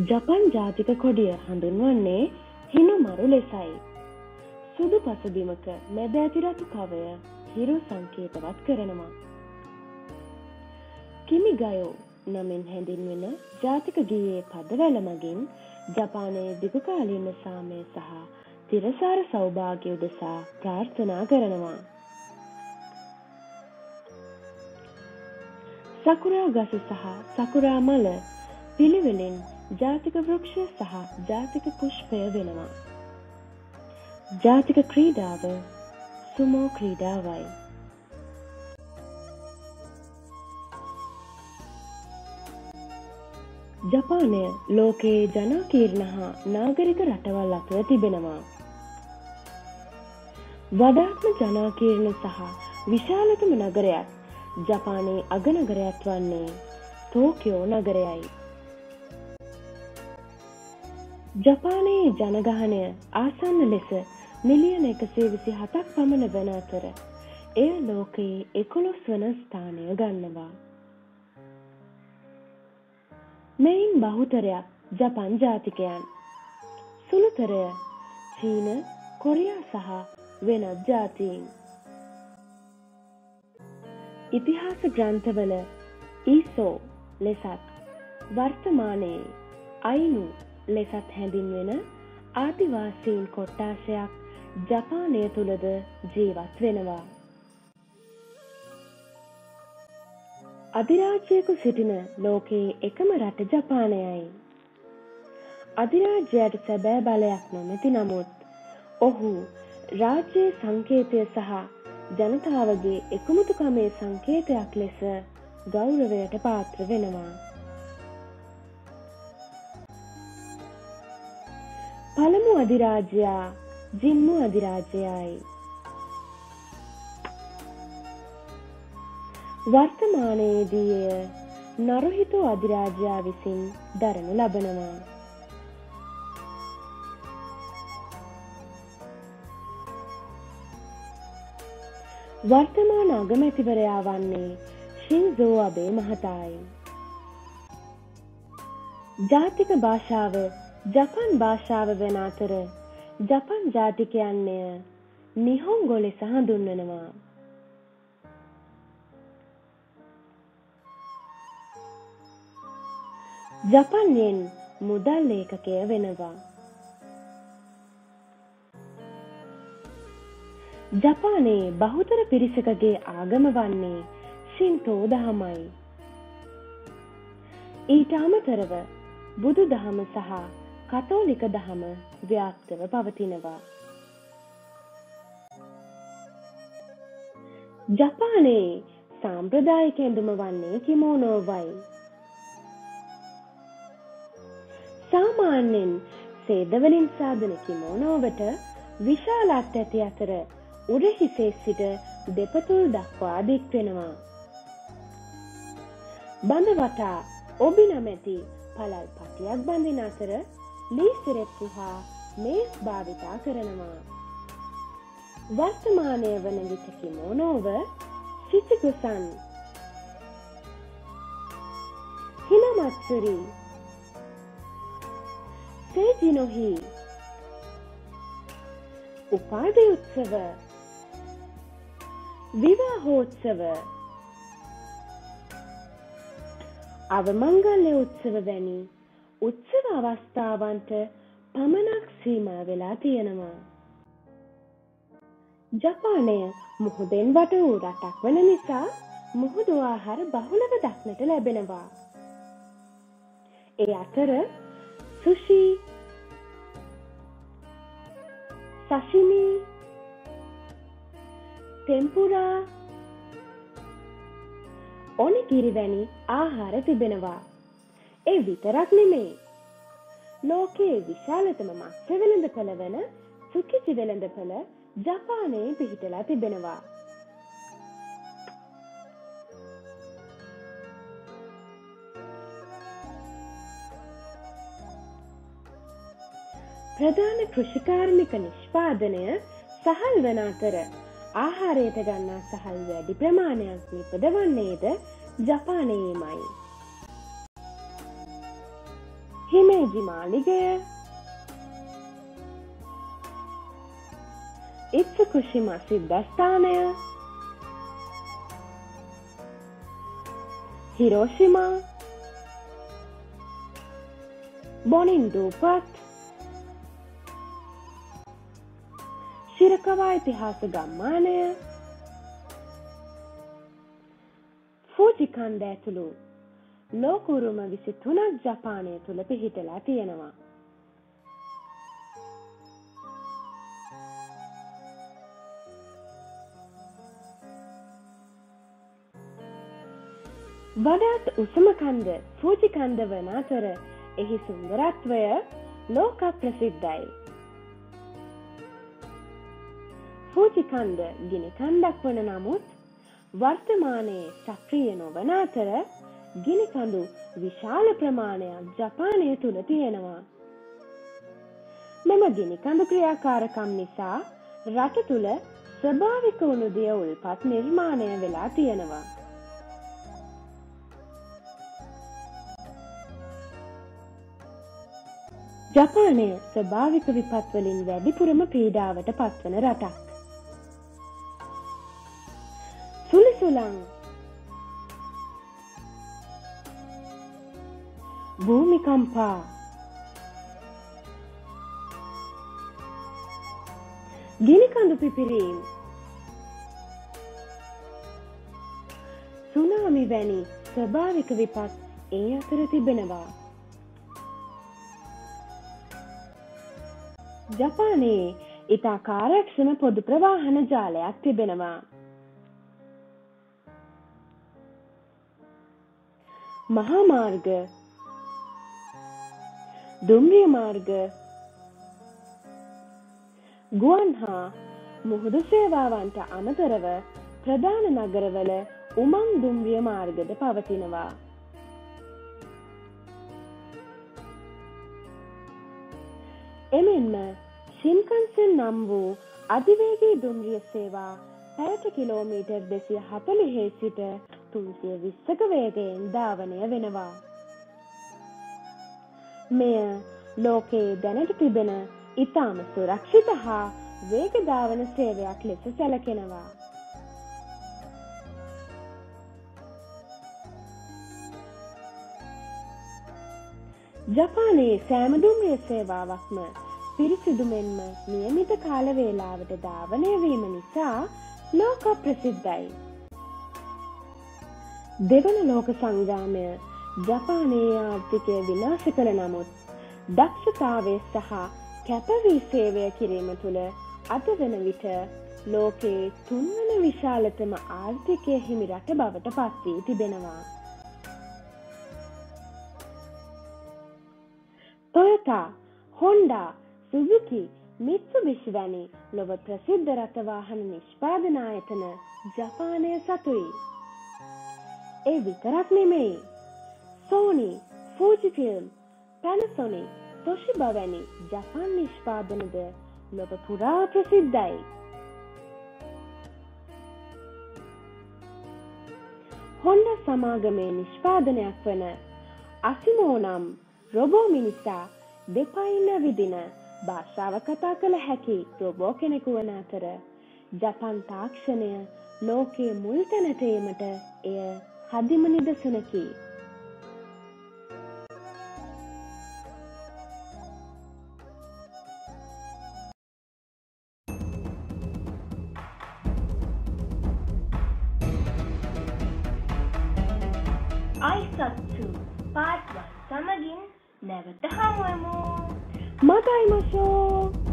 ජපන් ජාතික කොඩිය හඳුන්වන්නේ හිනු මරු ලෙසයි. සුදු පසුබිමක මැද ඇතිරතු කවය හිරු සංකේතවත් කරනවා. කිමි ගයෝ නමින් හැඳින්වෙන ජාතික ගියේ පදවැල මගින් ජපානයේ දිගුකාලීන සාමය සහ තිරසාර සෞභාග්‍ය උදෙසා ප්‍රාර්ථනා කරනවා. සකුරා ගස සහ සකුරා මල පිළිවෙලින් ජාතික වෘක්ෂ සහ ජාතික පුෂ්පය වෙනවා. ජාතික ක්‍රීඩාව සුමෝ ක්‍රීඩාවයි. ජපානය ලෝකයේ ජනාකීර්ණ හා නාගරික රටවල් අතුර තිබෙනවා. වඩාත්ම ජනාකීර්ණ සහ විශාලතම නගරයක් ජපානයේ අගනගරයක් වන්නේ තෝකයෝ නගරයයි. ජපානයේ ජනගහනය ආසන්න ලෙස මිලියන එකසේ විසි හතක් පමණ වන අතර එය ලෝකයේ එකොළොස් වන ස්ථානය ගන්නවා. මෙයින් බහුතරයක් ජපන් ජාතිකයන් සුළුතරය චීන කොරියා සහ වෙනත් ජාතීන්. ඉතිහාස ග්‍රන්ථවල ඊසෝ ලෙසත් වර්තමානයේ අයිනු ලෙසත් හැඳින්වෙන ආදිවාසීන් කොට්ටාශයක් ජපානය තුළද ජීවත් වෙනවා. අධිරාජ්‍යයකු සිටින ලෝකයේ එකම රට ජපානයයි. අධිරාජ්‍යයට සැබෑ බලයක් නොමැති නමුත් ඔහු රාජ්‍යයේ සංකේතය සහ ජනතාවගේ එකමුතුකමේ සංකේතයක් ලෙස ගෞරවයට පාත්‍ර වෙනවා. පළමු අධිරාජයා ජිම්මු අධිරාජයයි. වර්තමානයේදී එය නරුහිතෝ අධිරාජයා විසින් දරනු ලබනවා. වර්තමාන අගමැතිවරයා වන්නේ ශින්සෝ අබේ මහතායි. ජාතික භාෂාව ජපන් භාෂාව වන අතර ජපන් ජාතිකයන්ය නිහොංගො ලෙස හඳුන්වනවා. ජපන්යෙන් මුදල් ඒකකය වෙනවා. ජපානයේ බහුතර පිරිසකගේ ආගම වන්නේ ශින්තෝ දහමයි. ඊට අමතරව බුදු දහම සහ කතෝලික දහම ව්‍යාප්තව පවතිනවා. ජපානයේ සාම්ප්‍රදායික ඇඳුම වන්නේ කිමෝනෝවයි. සාමාන්‍යෙන් සේදවලින් සාධන කිමෝනෝවට විශාලත් ඇති අතර උරහිසේ සිට දෙපතුල් දක්වා දික්වෙනවා. බඳ වටා ඔබි නමැති පලල් පටියක් බඳින අතර ලීසිරෙප්පු හා මේස් භාවිතා කරනවා. වර්තමානය වන විට කිමෝනෝව සිචිකුසන් හිනමත්සුරි. සේජිනොහි. උපාධි උත්සව. විවාහෝත්සව. අවමංගල්‍ය උත්සව වැනි උත්සව අවස්ථාවන්ට පමණක් සීමා වෙලා තියෙනවා. ජපානය මුහුදෙන් වට වූ රටක් වන නිසා මුහුදු ආහාර බහුලව දක්නට ලැබෙනවා. ඒ අතර සුෂී සශිමි තෙම්පුරා ඔනිකිරි වැනි ආහාර තිබෙනවා. ඒ විතරක් නෙමේ. ලෝකයේ විශාලතම මත්ස්‍ය වෙළඳ පළ වන සුකිචි වෙළඳ පළ ජපානයේ පිහිටලා තිබෙනවා. ප්‍රධාන කෘෂිකාර්මික නිෂ්පාදනය සහල් වන අතර ආහාරයට ගන්නා සහල් වැඩි ප්‍රමාණයක් නිපදවන්නේද ජපානයේමයි. හිමේජි මාලිගය. ඉත්සකුෂිම සිද්ධස්ථානය හිරෝෂිමා. බොනින් දූපත් ශිරකවා ඉතිහාස ගම්මානය. ෆූජිකන්ද ඇතුළු ලෝකුරුම විසි තුනක් ජපානය තුළ පිහිටලා තියෙනවා. වඩාත් උසමකන්ද ෆූජිකන්ද වන අතර එහි සුන්දරත්වය ලෝක ප්‍රසිද්ධයි. ෆූජිකන්ද ගිනිකන්දක් වන නමුත් වර්තමානයේ සක්‍රිය නොවන අතර ගිනිකඳු විශාල ප්‍රමාණයක් ජපානය තුළ තියෙනවා. මෙම ගිනිකඳු ක්‍රියාකාරකම් නිසා රට තුළ ස්වභාවික උනුදිය උල්පත් නිර්මාණය වෙලා තියෙනවා. ජපානය ස්වභාවික විපත්වලින් වැඩිපුරම පීඩාවට පත්වන රටක්. සුලිසුලං භූමිකම්පා ගිනිකඳු පිපිරීම් සුනාමි වැනි ස්වභාවික විපත් ඒ අතර තිබෙනවා. ජපානයේ ඉතා කාරක්ෂම පොදු ප්‍රවාහන ජාලයක් තිබෙනවා. මහාමාර්ග දුම්රිය මාර්ග ගුවන් හා මුහුදු සේවාවන්ට අමතරව ප්‍රධාන නගරවල උමං දුම්රිය මාර්ගද පවතිනවා. එමෙන්ම ශින්කන්සන් නම් වූ අධිවේගී දුම්රිය සේවා පැයට කිලෝමීටර් දෙසිය හතලිහේ සිට තුන්සිය විස්සක වේගයෙන් ධාවනය වෙනවා. මෙය ලෝකයේ දැනට තිබෙන ඉතාම සුරක්ෂිත හා වේගධාවන සේවයක් ලෙස සැලකෙනවා. ජපානයේ සෑමදුම්රිය සේවාවක්ම පිරිසිදු මෙන්ම නියමිත කාලවේලාවට ධාවනය වීම නිසා ලෝක ප්‍රසිද්ධයි. දෙවන ලෝක සංග්‍රාමය ජපානයේ ආර්ථිකය විනාශ කළ නමුත් දක්ෂතාවය සහ කැපවී සේවය කිරීම තුළ අද වන විට ලෝකයේ තුන්වන විශාලතම ආර්ථිකය හිමි රට බවට පත්වී තිබෙනවා. තොයතා හොන්ඩා සුදුකි මිත්සු විශ් වැනි ලොව ප්‍රසිද්ධ රථවාහන නිෂ්පාදනායතන ජපානය සතුයි. ඒ විතරක් නෙමෙයි සෝනි ෆූජිෆිල්ම් පැනසොනික් තොශිබ වැනි ජපන් නිෂ්පාදනද ලොව පුරා ප්‍රසිද්ධයි. හොන්ඩ සමාගමේ නිෂ්පාදනයක් වන අසිමෝ නම් රොබෝ මිනිසා දෙපයින්න විදින භාෂාව කතා කළ හැකි රොබෝ කෙනෙකු වන අතර ජපන් තාක්ෂණය ලෝකයේ මුල් තැනටේමට එය හදිම නිදසනකි. Welcome to Part 1 Come again Never to Home また会いましょう